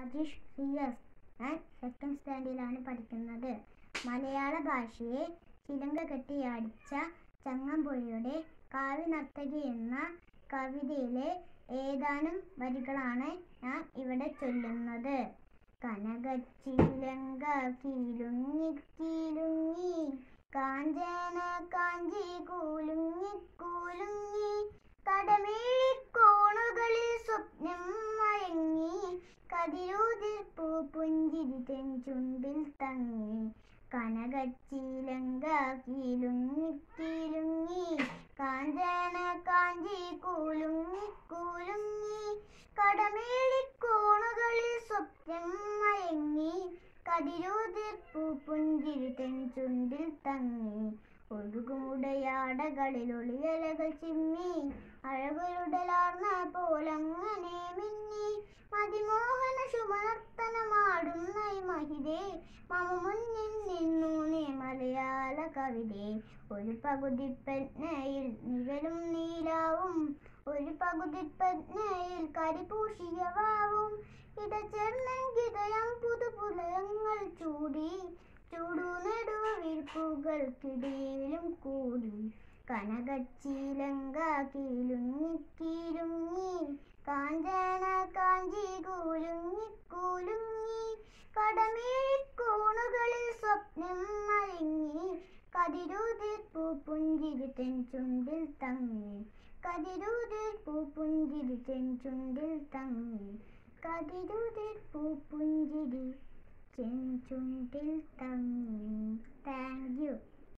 Rajesh C S ഞാൻ second സ്റ്റാൻഡേർഡിലാണ് പഠിക്കുന്നത്. മലയാള ഭാഷയെ ചിലങ്ക കെട്ടി അടിച്ച ചങ്ങമ്പുഴയുടെ കാവ്യനർത്തകി എന്ന കവിതയിലെ ഏതാനും വരികളാണ് ഞാൻ ഇവിടെ ചൊല്ലുന്നത്. കനകച്ചിലങ്ക കീലുങ്ങി കീലുങ്ങി കാഞ്ചന കാഞ്ചി കൂലുങ്ങി കതിരൂതിർപ്പൂ പുഞ്ചിരി തെൻ ചുണ്ടിൽ തങ്ങി. കനകച്ചിലങ്ക കീലുങ്ങി കീലുങ്ങി കാഞ്ചന കാഞ്ചി കൂലുങ്ങി കൂലുങ്ങി. കടമേളിക്കോണുകളിൽ സ്വപ്നം മയങ്ങി. കതിരൂതിർപ്പൂ പുഞ്ചിരി തെൻ ചുണ്ടിൽ തങ്ങി. ഒഴുകുമുടയാടകളിൽ ഒളിയലകൾ ചിമ്മി. അഴകുരുടലാർന്ന മതിമോഹന ശുഭനർത്തനമാടുന്ന മഹിതേ മമ മുന്നിൽ നിന്നു നീ മലയാള കവിതേ. ഒരു പകുതി പെന്നയിൽ നിഴലും നീലാവും ഒരു പകുതി പെന്നയിൽ കരിപൂശിയ വാവും. ഇടചേർന്നെങ്കിതയം പുതുപുലയങ്ങൾ ചൂടി ചൂടു നെടുവ വിൽപ്പുകൾക്കിടയിലും കൂടി. കനകച്ചീലങ്ക കീലുങ്ങി കീലുങ്ങി കതിരൂതിർപ്പൂ പുഞ്ചിരി തെൻ ചുണ്ടിൽ തങ്ങി. കതിരൂതിൽ പുഞ്ചിരി തെൻ ചുണ്ടിൽ തങ്ങി. കതിരൂതിൽ പൂപ്പുഞ്ചിരി ചെഞ്ചുണ്ടിൽ തങ്ങി. Thank you